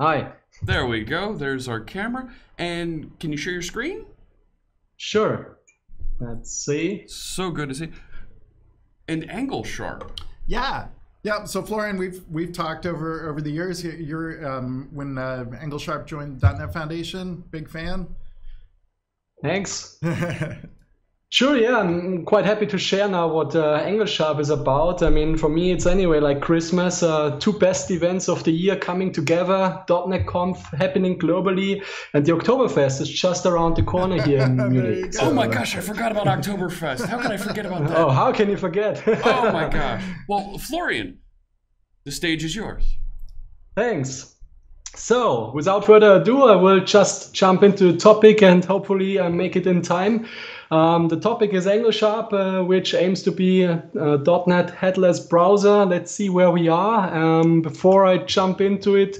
Hi. There we go. There's our camera. And can you share your screen? Sure. Let's see. So good to see. And AngleSharp. Yeah. Yeah, so Florian, we've we've talked over over the years. You're um, when uh, AngleSharp joined .NET Foundation, big fan. Thanks. Sure, yeah, I'm quite happy to share now what uh, AngleSharp is about. I mean, for me, it's anyway like Christmas, uh, two best events of the year coming together, .NET Conf happening globally, and the Oktoberfest is just around the corner here in Munich. So, oh my gosh, I forgot about Oktoberfest. How can I forget about that? Oh, how can you forget? oh my gosh. Well, Florian, the stage is yours. Thanks. So, without further ado, I will just jump into the topic and hopefully I make it in time. Um, the topic is AngleSharp, uh, which aims to be a, .NET headless browser. Let's see where we are. Um, before I jump into it,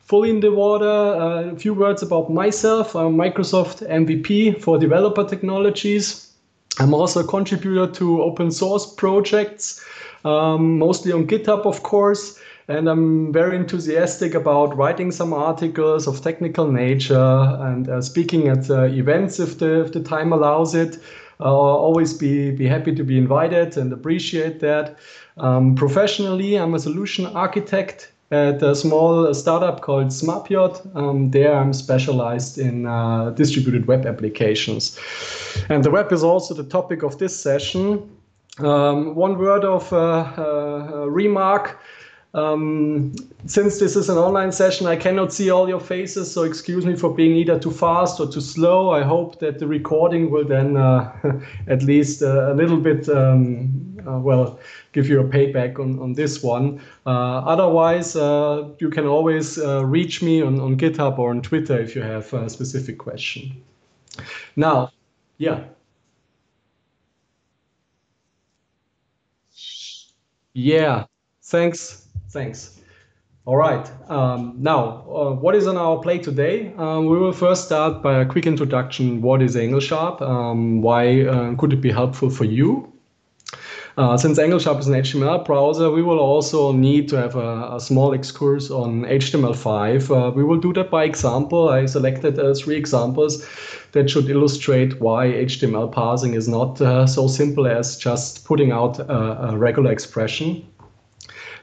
fully in the water, uh, a few words about myself. I'm Microsoft MVP for developer technologies. I'm also a contributor to open source projects, um, mostly on GitHub, of course and I'm very enthusiastic about writing some articles of technical nature and uh, speaking at uh, events if the if the time allows it. I'll always be be happy to be invited and appreciate that. Um, professionally, I'm a solution architect at a small startup called smapiot. Um, there, I'm specialized in uh, distributed web applications, and the web is also the topic of this session. Um, one word of uh, uh, remark. Um, since this is an online session, I cannot see all your faces, so excuse me for being either too fast or too slow. I hope that the recording will then uh, at least uh, a little bit, um, uh, well, give you a payback on, on this one. Uh, otherwise, uh, you can always uh, reach me on, on GitHub or on Twitter if you have a specific question. Now, yeah. Yeah, thanks. Thanks. All right. Um, now, uh, what is on our plate today? Um, we will first start by a quick introduction. What is AngleSharp? Um, why uh, could it be helpful for you? Uh, since AngleSharp is an HTML browser, we will also need to have a, a small excursus on HTML5. Uh, we will do that by example. I selected uh, three examples that should illustrate why HTML parsing is not uh, so simple as just putting out a, a regular expression.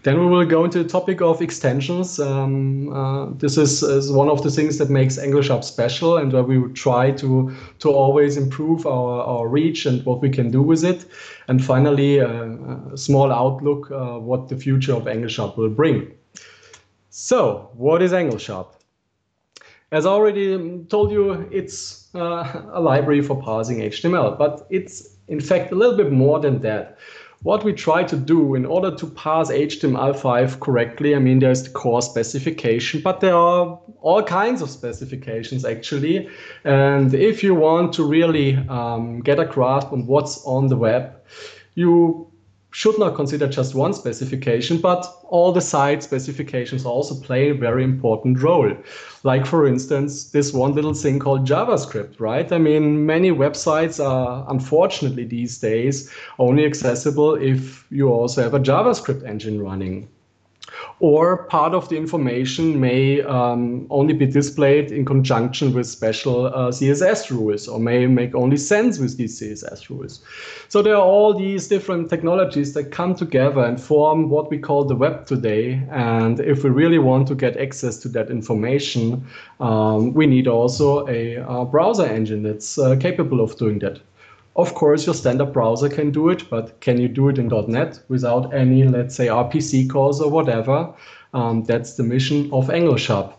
Then we will go into the topic of extensions. Um, uh, this is, is, one of the things that makes AngleSharp special and where we would try to, to always improve our, our reach and what we can do with it. And finally, uh, a small outlook uh, what the future of AngleSharp will bring. So, what is AngleSharp? As I already told you, it's uh, a library for parsing HTML, but it's in fact a little bit more than that what we try to do in order to parse HTML5 correctly, I mean, there's the core specification, but there are all kinds of specifications actually. And if you want to really um, get a grasp on what's on the web, you should not consider just one specification, but all the side specifications also play a very important role. Like, for instance, this one little thing called JavaScript, right? I mean, many websites are unfortunately these days only accessible if you also have a JavaScript engine running or part of the information may um, only be displayed in conjunction with special uh, CSS rules or may make only sense with these CSS rules. So there are all these different technologies that come together and form what we call the web today. And if we really want to get access to that information, um, we need also a, a browser engine that's uh, capable of doing that. Of course, your standard browser can do it, but can you do it in .NET without any, let's say, RPC calls or whatever? Um, that's the mission of AngleSharp.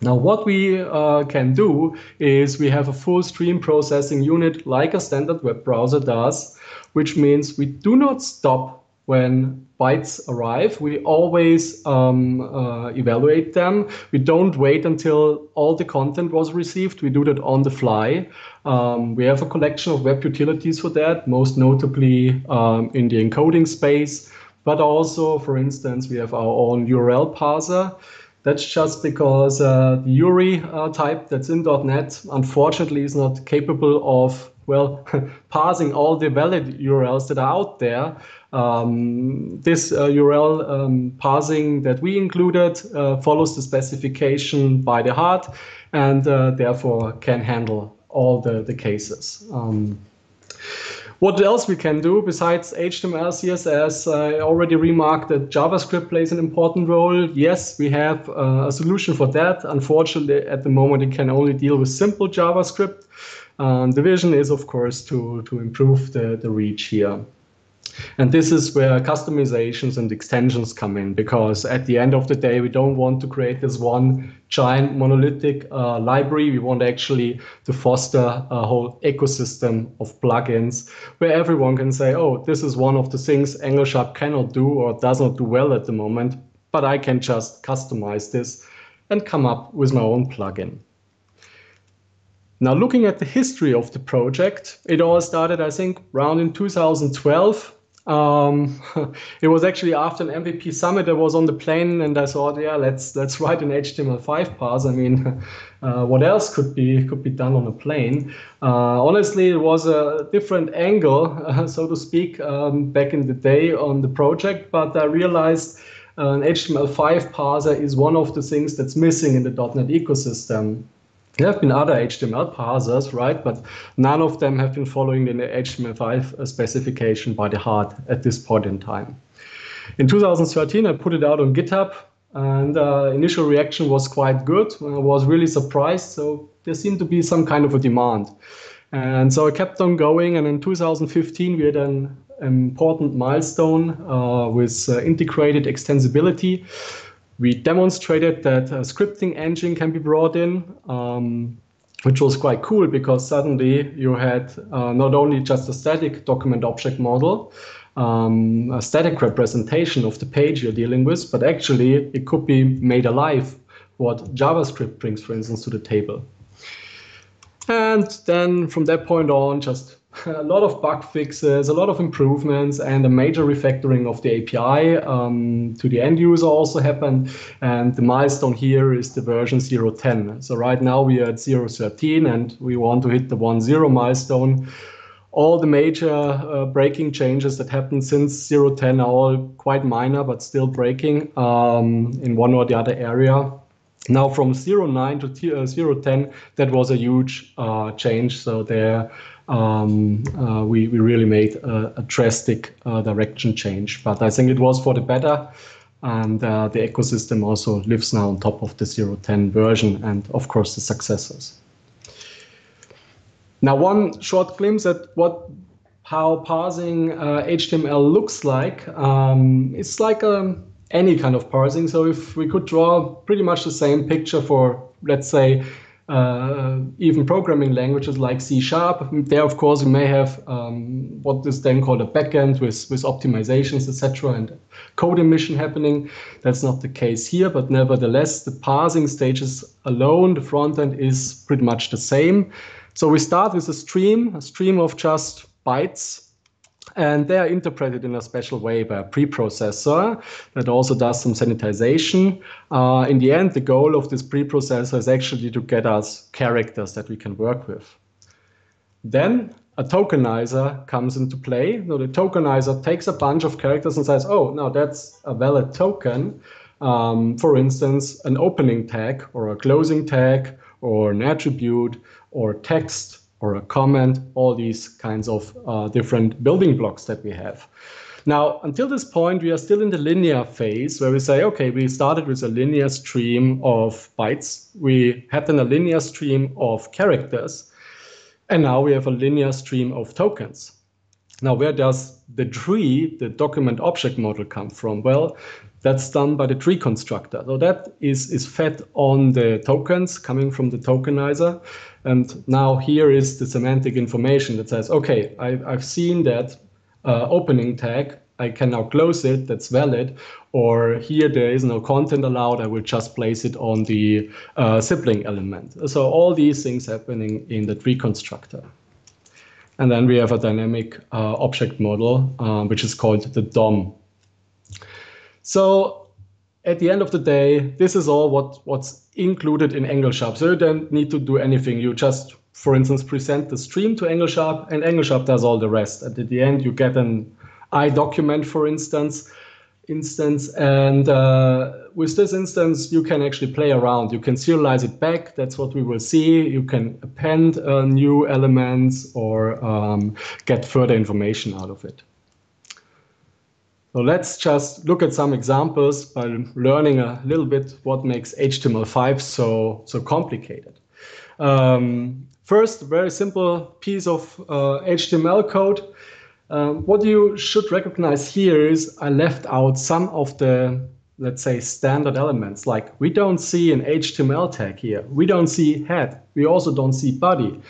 Now, what we uh, can do is we have a full stream processing unit like a standard web browser does, which means we do not stop when bytes arrive. We always um, uh, evaluate them. We don't wait until all the content was received. We do that on the fly. Um, we have a collection of web utilities for that, most notably um, in the encoding space, but also, for instance, we have our own URL parser. That's just because uh, the URI uh, type that's in .NET unfortunately is not capable of Well, parsing all the valid URLs that are out there. Um, this uh, URL um, parsing that we included uh, follows the specification by the heart and uh, therefore can handle all the, the cases. Um, what else we can do besides HTML, CSS? I already remarked that JavaScript plays an important role. Yes, we have uh, a solution for that. Unfortunately, at the moment, it can only deal with simple JavaScript. The vision is, of course, to, to improve the, the reach here. And this is where customizations and extensions come in, because at the end of the day, we don't want to create this one giant monolithic uh, library. We want actually to foster a whole ecosystem of plugins where everyone can say, oh, this is one of the things AngleSharp cannot do or does not do well at the moment, but I can just customize this and come up with my own plugin. Now, looking at the history of the project, it all started, I think, around in 2012 um, it was actually after an MVP summit. I was on the plane and I thought, yeah, let's let's write an HTML5 parse. I mean, uh, what else could be could be done on a plane? Uh, honestly, it was a different angle, uh, so to speak, um, back in the day on the project. But I realized an HTML5 parser is one of the things that's missing in the .NET ecosystem. There have been other HTML parsers, right? But none of them have been following the HTML5 specification by the heart at this point in time. In 2013, I put it out on GitHub, and uh, initial reaction was quite good. I was really surprised. So there seemed to be some kind of a demand. And so I kept on going. And in 2015, we had an important milestone uh, with uh, integrated extensibility we demonstrated that a scripting engine can be brought in, um, which was quite cool because suddenly you had uh, not only just a static document object model, um, a static representation of the page you're dealing with, but actually it could be made alive, what JavaScript brings, for instance, to the table. And then from that point on, just a lot of bug fixes, a lot of improvements, and a major refactoring of the API um, to the end user also happened. And the milestone here is the version 0.10. So right now we are at 0.13 and we want to hit the 1.0 milestone. All the major uh, breaking changes that happened since 0.10 are all quite minor, but still breaking um, in one or the other area. Now from 0.9 to uh, 0.10, that was a huge uh, change. So there um, uh, we, we really made a, a drastic uh, direction change. But I think it was for the better. And uh, the ecosystem also lives now on top of the 0.10 version and, of course, the successors. Now, one short glimpse at what how parsing uh, HTML looks like. Um, it's like um, any kind of parsing. So if we could draw pretty much the same picture for, let's say, uh, even programming languages like C Sharp. There, of course, you may have um, what is then called a backend with, with optimizations, etc., and code emission happening. That's not the case here, but nevertheless, the parsing stages alone, the front end is pretty much the same. So we start with a stream, a stream of just bytes and they are interpreted in a special way by a preprocessor that also does some sanitization. Uh, in the end, the goal of this preprocessor is actually to get us characters that we can work with. Then a tokenizer comes into play. So the tokenizer takes a bunch of characters and says, oh, now that's a valid token. Um, for instance, an opening tag or a closing tag or an attribute or text or a comment, all these kinds of uh, different building blocks that we have. Now, until this point, we are still in the linear phase where we say, okay, we started with a linear stream of bytes. We had then a linear stream of characters. And now we have a linear stream of tokens. Now, where does the tree, the document object model, come from? Well, that's done by the tree constructor. So that is, is fed on the tokens coming from the tokenizer. And now here is the semantic information that says, okay, I, have seen that uh, opening tag. I can now close it. That's valid. Or here there is no content allowed. I will just place it on the uh, sibling element. So all these things happening in the tree constructor. And then we have a dynamic uh, object model, uh, which is called the DOM. So at the end of the day, this is all what, what's included in AngleSharp. So you don't need to do anything. You just for instance, present the stream to AngleSharp, and AngleSharp does all the rest. And at the end, you get an iDocument, for instance, instance, and uh, with this instance, you can actually play around. You can serialize it back. That's what we will see. You can append uh, new elements or um, get further information out of it. So let's just look at some examples by learning a little bit what makes HTML5 so, so complicated. Um, first, very simple piece of uh, HTML code. Um, what you should recognize here is I left out some of the, let's say, standard elements. Like we don't see an HTML tag here. We don't see head. We also don't see body.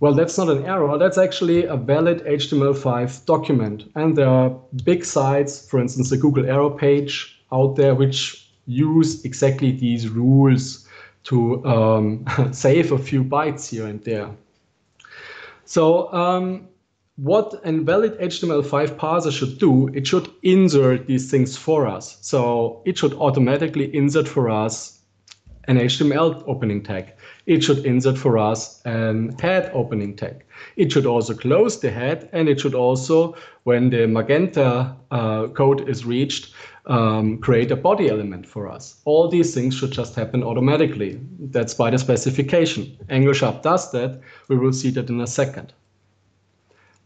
Well, that's not an error. That's actually a valid HTML5 document. And there are big sites, for instance, the Google Arrow page out there, which use exactly these rules to um, save a few bytes here and there. So um, what a valid HTML5 parser should do, it should insert these things for us. So it should automatically insert for us an HTML opening tag. It should insert for us an head opening tag. It should also close the head, and it should also, when the Magenta uh, code is reached, um, create a body element for us. All these things should just happen automatically. That's by the specification. AngleSharp does that. We will see that in a second.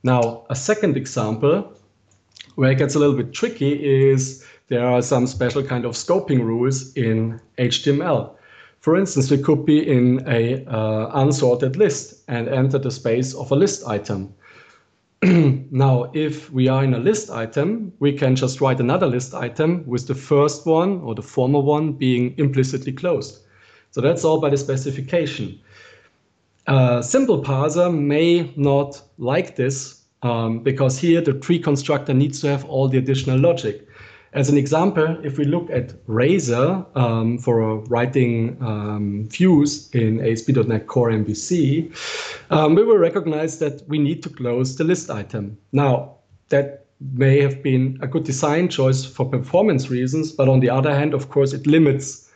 Now, a second example where it gets a little bit tricky is there are some special kind of scoping rules in HTML. For instance, we could be in a uh, unsorted list and enter the space of a list item. now, if we are in a list item, we can just write another list item with the first one or the former one being implicitly closed. So that's all by the specification. A simple parser may not like this um, because here the tree constructor needs to have all the additional logic. As an example, if we look at Razor um, for writing um, views in ASP.NET Core MVC, um, we will recognize that we need to close the list item. Now, that may have been a good design choice for performance reasons, but on the other hand, of course, it limits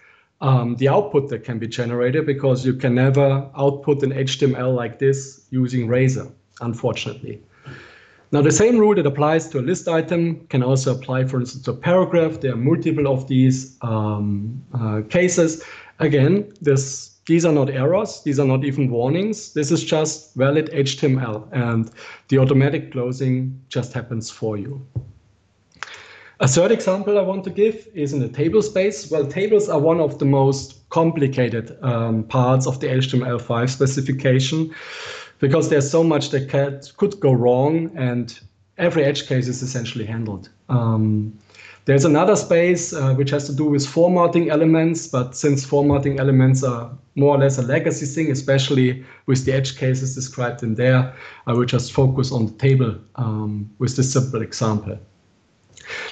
um, the output that can be generated because you can never output an HTML like this using Razor, unfortunately. Now, the same rule that applies to a list item can also apply, for instance, to a paragraph. There are multiple of these um, uh, cases. Again, this, these are not errors. These are not even warnings. This is just valid HTML, and the automatic closing just happens for you. A third example I want to give is in the table space. Well, tables are one of the most complicated um, parts of the HTML5 specification because there's so much that could go wrong and every edge case is essentially handled. Um, there's another space uh, which has to do with formatting elements, but since formatting elements are more or less a legacy thing, especially with the edge cases described in there, I will just focus on the table um, with this simple example.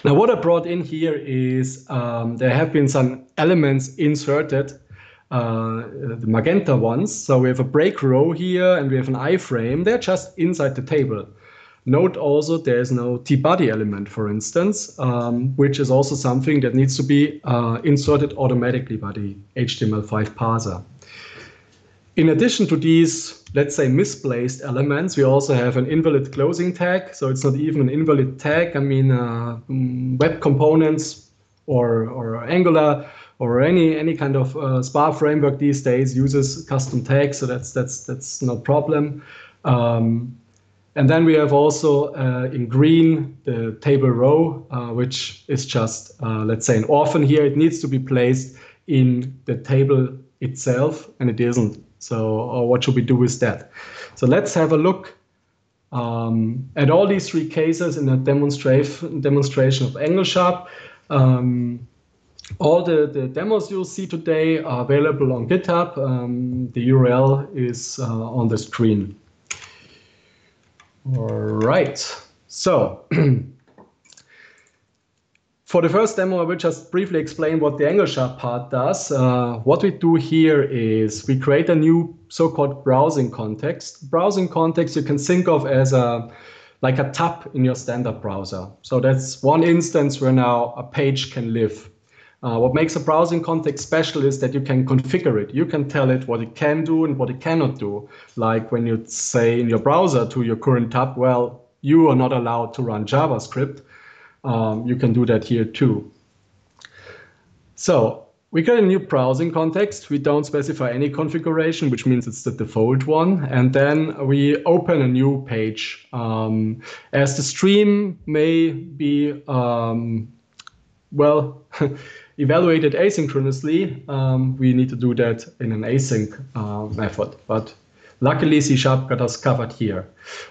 Now, what I brought in here is um, there have been some elements inserted uh, the magenta ones. So we have a break row here and we have an iframe. They're just inside the table. Note also there's no tbody element, for instance, um, which is also something that needs to be uh, inserted automatically by the HTML5 parser. In addition to these, let's say, misplaced elements, we also have an invalid closing tag. So it's not even an invalid tag. I mean, uh, mm, web components or, or Angular or any any kind of uh, SPA framework these days uses custom tags, so that's that's that's no problem. Um, and then we have also uh, in green the table row, uh, which is just uh, let's say an orphan here. It needs to be placed in the table itself, and it isn't. So uh, what should we do with that? So let's have a look um, at all these three cases in a demonstration demonstration of AngleSharp. Um, all the, the demos you'll see today are available on GitHub. Um, the URL is uh, on the screen. All right. So for the first demo, I will just briefly explain what the AngleSharp part does. Uh, what we do here is we create a new so-called browsing context. Browsing context you can think of as a like a tab in your standard browser. So that's one instance where now a page can live. Uh, what makes a browsing context special is that you can configure it. You can tell it what it can do and what it cannot do. Like when you say in your browser to your current tab, well, you are not allowed to run JavaScript. Um, you can do that here too. So we get a new browsing context. We don't specify any configuration, which means it's the default one. And then we open a new page. Um, as the stream may be, um, well, evaluated asynchronously, um, we need to do that in an async uh, method. But Luckily, C Sharp got us covered here.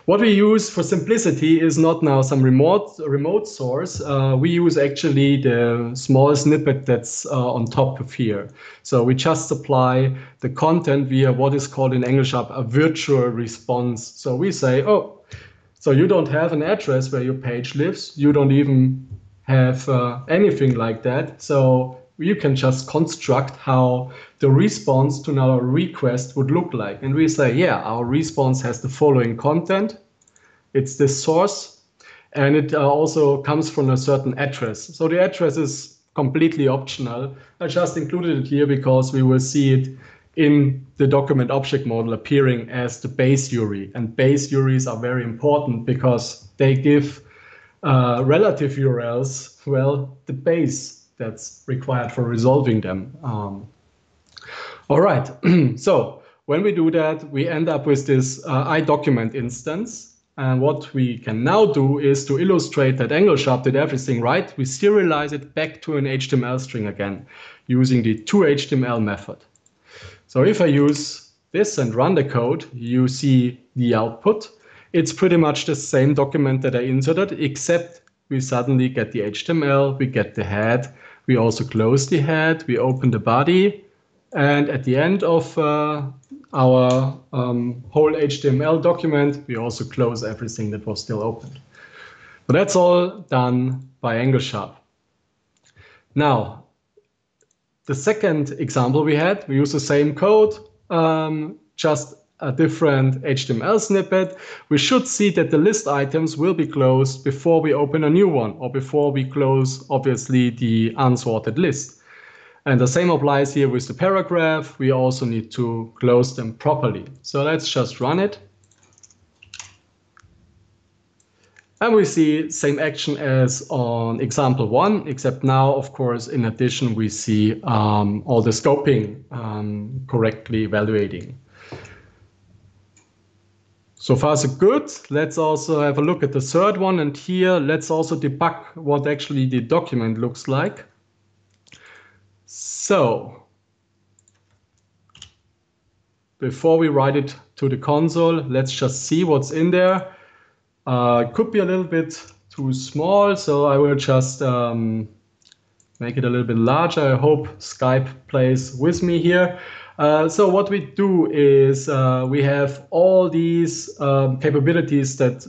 What we use for simplicity is not now some remote remote source. Uh, we use actually the small snippet that's uh, on top of here. So we just supply the content via what is called in English up a virtual response. So we say, oh, so you don't have an address where your page lives. You don't even have uh, anything like that. So you can just construct how the response to our request would look like. And we say, yeah, our response has the following content. It's this source, and it uh, also comes from a certain address. So the address is completely optional. I just included it here because we will see it in the document object model appearing as the base URI. And base URIs are very important because they give uh, relative URLs, well, the base that's required for resolving them. Um, all right, so when we do that, we end up with this uh, iDocument instance. And what we can now do is to illustrate that AngleSharp did everything right. We serialize it back to an HTML string again using the toHTML method. So if I use this and run the code, you see the output. It's pretty much the same document that I inserted, except we suddenly get the HTML, we get the head, we also close the head, we open the body, and at the end of uh, our um, whole HTML document, we also close everything that was still open. But that's all done by AngleSharp. Now, the second example we had, we use the same code, um, just a different HTML snippet, we should see that the list items will be closed before we open a new one or before we close, obviously, the unsorted list. And the same applies here with the paragraph. We also need to close them properly. So let's just run it. And we see same action as on example one, except now, of course, in addition, we see um, all the scoping um, correctly evaluating. So far so good. Let's also have a look at the third one. And here, let's also debug what actually the document looks like. So before we write it to the console, let's just see what's in there. Uh, could be a little bit too small, so I will just um, make it a little bit larger. I hope Skype plays with me here. Uh, so what we do is uh, we have all these um, capabilities that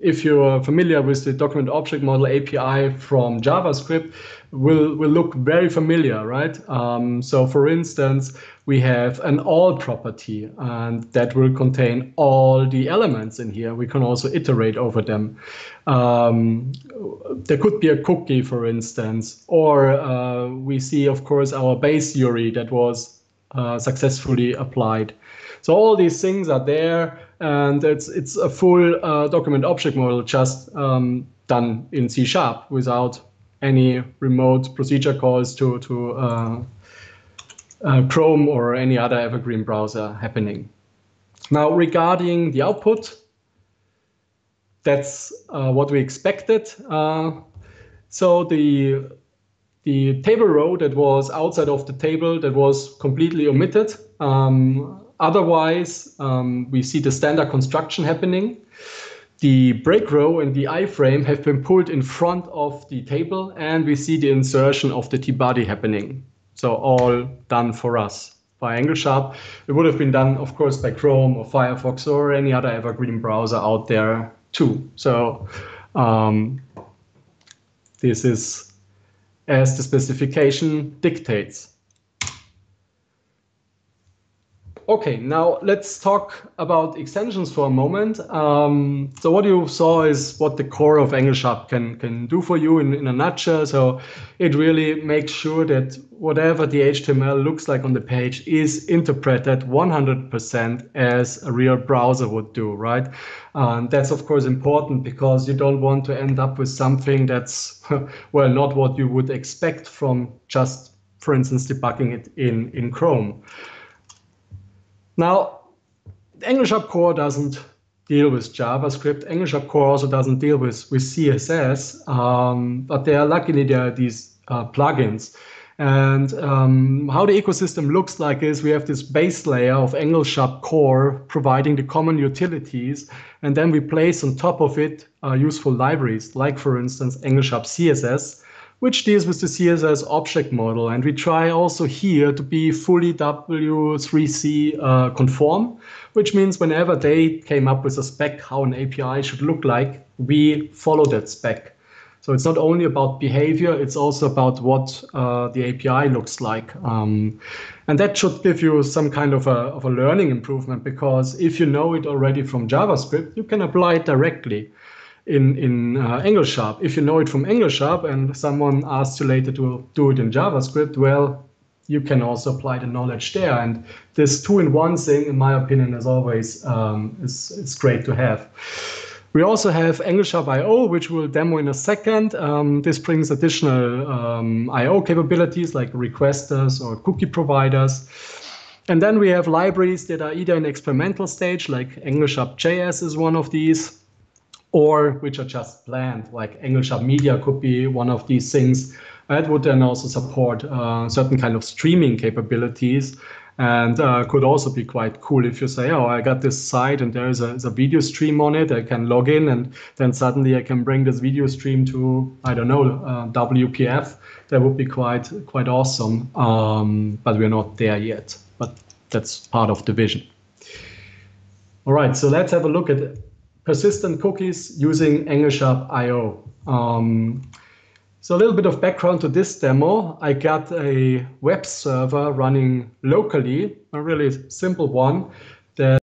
if you're familiar with the document object model API from JavaScript, will will look very familiar, right? Um, so for instance, we have an all property and that will contain all the elements in here. We can also iterate over them. Um, there could be a cookie, for instance, or uh, we see, of course, our base URI that was uh, successfully applied. So all these things are there, and it's it's a full uh, document object model just um, done in C sharp without any remote procedure calls to to uh, uh, Chrome or any other evergreen browser happening. Now regarding the output, that's uh, what we expected. So the the table row that was outside of the table that was completely omitted. Um, otherwise, um, we see the standard construction happening. The break row and the iframe have been pulled in front of the table, and we see the insertion of the tbody happening. So all done for us by AngleSharp. It would have been done, of course, by Chrome or Firefox or any other evergreen browser out there too. So um, this is as the specification dictates. Okay, now let's talk about extensions for a moment. Um, so what you saw is what the core of AngleSharp can, can do for you in, in a nutshell. So it really makes sure that whatever the HTML looks like on the page is interpreted 100% as a real browser would do, right? Um, that's of course important because you don't want to end up with something that's, well, not what you would expect from just, for instance, debugging it in, in Chrome. Now, AngleSharp Core doesn't deal with JavaScript. AngleSharp Core also doesn't deal with, with CSS, um, but there are luckily there are these uh, plugins. And um, how the ecosystem looks like is we have this base layer of AngleSharp Core providing the common utilities, and then we place on top of it uh, useful libraries, like for instance AngleSharp CSS, which deals with the CSS object model. And we try also here to be fully W3C uh, conform, which means whenever they came up with a spec how an API should look like, we follow that spec. So it's not only about behavior, it's also about what uh, the API looks like. Um, and that should give you some kind of a, of a learning improvement because if you know it already from JavaScript, you can apply it directly in, in uh. If you know it from AngleSharp and someone asks you later to do it in JavaScript, well, you can also apply the knowledge there. And this two-in-one thing, in my opinion, is always um, is, it's great to have. We also have AngleSharp I.O., which we'll demo in a second. Um, this brings additional um, I.O. capabilities like requesters or cookie providers. And then we have libraries that are either in experimental stage, like AngleSharp JS is one of these, or which are just planned, like AngleSharp Media could be one of these things. That would then also support uh, certain kind of streaming capabilities and uh, could also be quite cool if you say, oh, I got this site and there is a, a, video stream on it. I can log in and then suddenly I can bring this video stream to, I don't know, uh, WPF. That would be quite quite awesome. Um, but we're not there yet. But that's part of the vision. All right, so let's have a look at persistent cookies using AngleSharp I.O. Um, so a little bit of background to this demo. I got a web server running locally, a really simple one. There's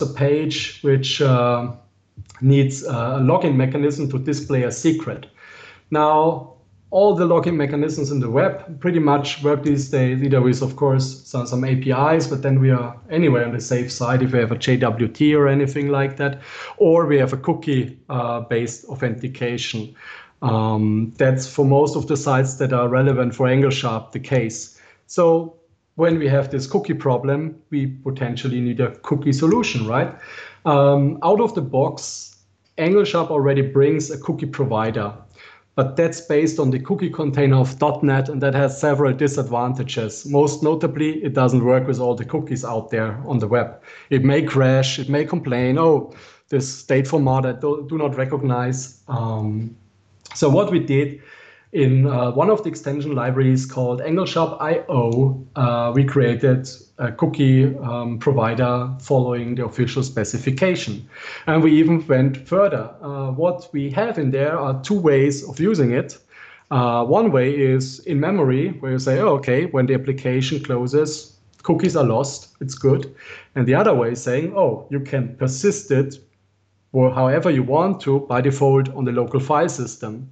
a page which uh, needs a login mechanism to display a secret. Now, all the login mechanisms in the web pretty much work these days, either with, of course, some, some APIs, but then we are anywhere on the safe side if we have a JWT or anything like that, or we have a cookie-based uh, authentication. Um, that's for most of the sites that are relevant for AngleSharp the case. So when we have this cookie problem, we potentially need a cookie solution, right? Um, out of the box, AngleSharp already brings a cookie provider but that's based on the cookie container of .NET, and that has several disadvantages. Most notably, it doesn't work with all the cookies out there on the web. It may crash, it may complain, oh, this state format I do, do not recognize. Um, so what we did in uh, one of the extension libraries called AngleSharp IO, uh, we created a cookie um, provider following the official specification. And we even went further. Uh, what we have in there are two ways of using it. Uh, one way is in memory, where you say, oh, okay, when the application closes, cookies are lost, it's good. And the other way is saying, oh, you can persist it or however you want to by default on the local file system.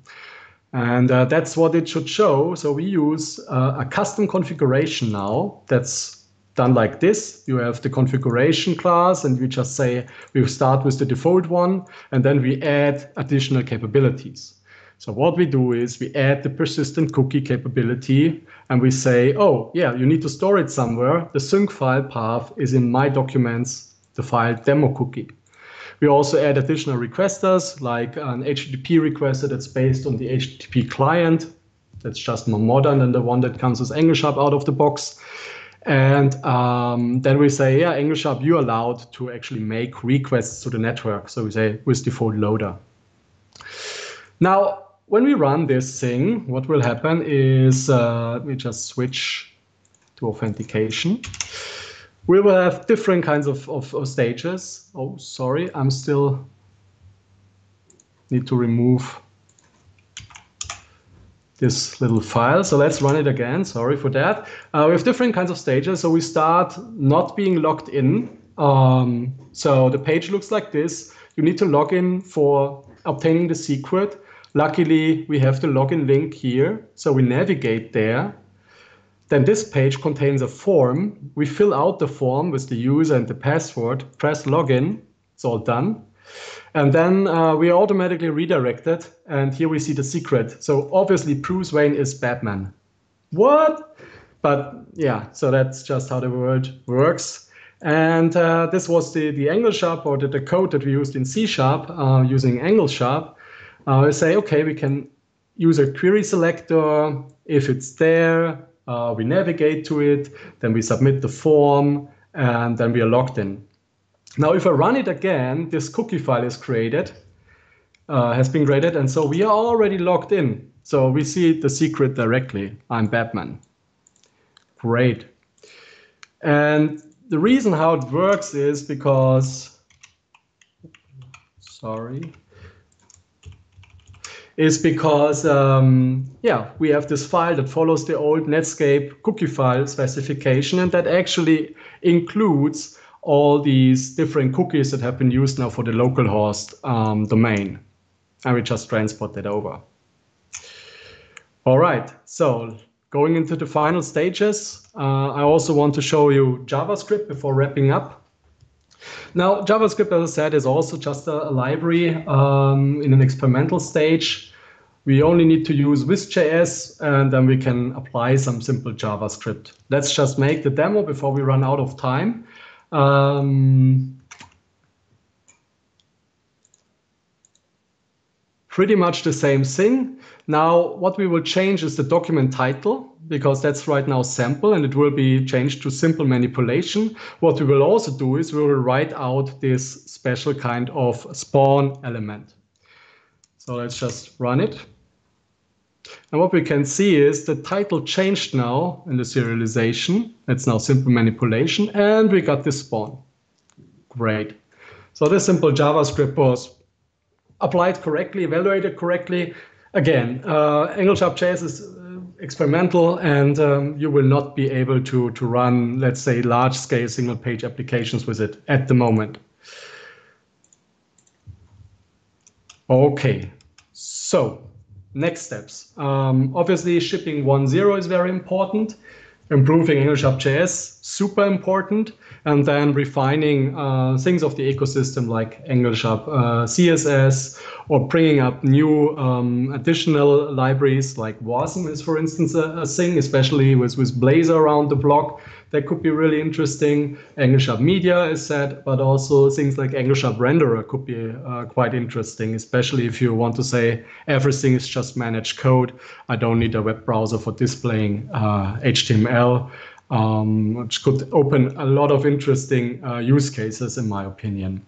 And uh, that's what it should show. So we use uh, a custom configuration now that's done like this. You have the configuration class and we just say we start with the default one and then we add additional capabilities. So what we do is we add the persistent cookie capability and we say, oh yeah, you need to store it somewhere. The sync file path is in my documents, the file demo cookie. We also add additional requesters like an HTTP requester that's based on the HTTP client. That's just more modern than the one that comes with AngleSharp out of the box. And um, then we say, yeah, AngleSharp, you're allowed to actually make requests to the network. So we say with default loader. Now, when we run this thing, what will happen is uh, we just switch to authentication we will have different kinds of, of, of stages. Oh, sorry, I'm still need to remove this little file. So let's run it again. Sorry for that. Uh, we have different kinds of stages. So we start not being logged in. Um, so the page looks like this. You need to log in for obtaining the secret. Luckily, we have the login link here. So we navigate there. Then this page contains a form. We fill out the form with the user and the password, press login. It's all done. And then uh, we are automatically redirected. And here we see the secret. So obviously Bruce Wayne is Batman. What? But yeah, so that's just how the world works. And uh, this was the, the AngleSharp or the, the code that we used in C Sharp uh, using AngleSharp. Uh, we say, okay, we can use a query selector. If it's there, uh, we navigate to it, then we submit the form, and then we are logged in. Now, if I run it again, this cookie file is created, uh, has been created, and so we are already logged in. So we see the secret directly. I'm Batman. Great. And the reason how it works is because, sorry, is because, um, yeah, we have this file that follows the old Netscape cookie file specification, and that actually includes all these different cookies that have been used now for the localhost um, domain. And we just transport that over. All right, so going into the final stages, uh, I also want to show you JavaScript before wrapping up. Now, JavaScript, as I said, is also just a, library um, in an experimental stage. We only need to use WithJs, and then we can apply some simple JavaScript. Let's just make the demo before we run out of time. Um, pretty much the same thing. Now, what we will change is the document title because that's right now sample and it will be changed to simple manipulation. What we will also do is we will write out this special kind of span element. So let's just run it. And what we can see is the title changed now in the serialization. It's now simple manipulation and we got this span. Great. So this simple JavaScript was applied correctly, evaluated correctly. Again, uh, AngleSharp.js is uh, experimental and um, you will not be able to, to run, let's say, large-scale single-page applications with it at the moment. Okay, so next steps. Um, obviously, shipping 1.0 is very important. Improving AngleSharp.js, super important. And then refining uh, things of the ecosystem like AngleSharp uh, CSS or bringing up new um, additional libraries like Wasm is, for instance, a, a thing, especially with, with Blazor around the block that could be really interesting. AngleSharp Media is set, but also things like AngleSharp Renderer could be uh, quite interesting, especially if you want to say everything is just managed code. I don't need a web browser for displaying uh, HTML, um, which could open a lot of interesting uh, use cases, in my opinion.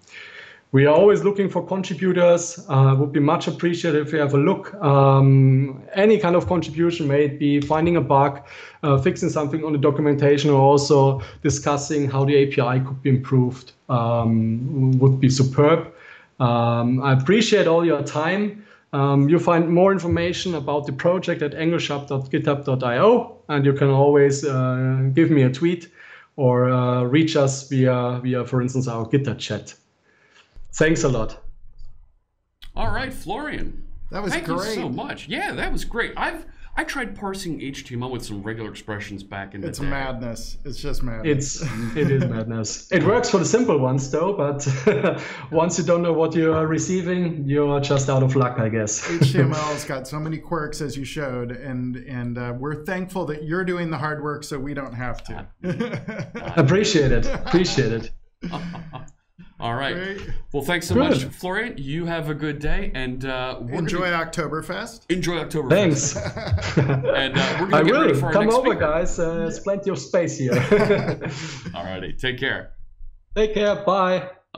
We are always looking for contributors. Uh, would be much appreciated if you have a look. Um, any kind of contribution, may it be finding a bug, uh, fixing something on the documentation, or also discussing how the API could be improved, um, would be superb. Um, I appreciate all your time. Um, you'll find more information about the project at anglesharp.github.io, and you can always uh, give me a tweet or uh, reach us via, via, for instance, our GitHub chat. Thanks a lot. All right, Florian. That was Thank great. you so much. Yeah, that was great. I've I tried parsing HTML with some regular expressions back in the It's day. madness. It's just madness. It's it is madness. It works for the simple ones though, but once you don't know what you are receiving, you're just out of luck, I guess. HTML's got so many quirks as you showed, and and uh, we're thankful that you're doing the hard work so we don't have to. Appreciate it. Appreciate it. All right. Great. Well, thanks so Good. much, Florian. You have a good day, and uh, Enjoy Gonna, Oktoberfest. enjoy October. Thanks. And uh, we're I gonna get ready for our Come next over, speaker. guys. Uh, there's plenty of space here. All righty. Take care. Take care. Bye.